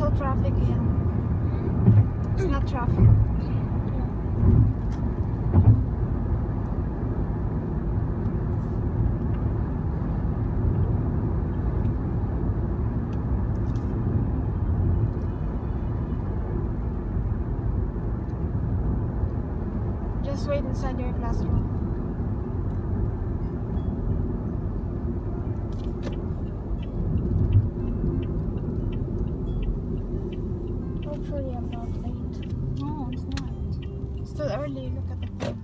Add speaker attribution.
Speaker 1: also traffic here. It's not traffic. Just wait inside your classroom. Still early, look at the.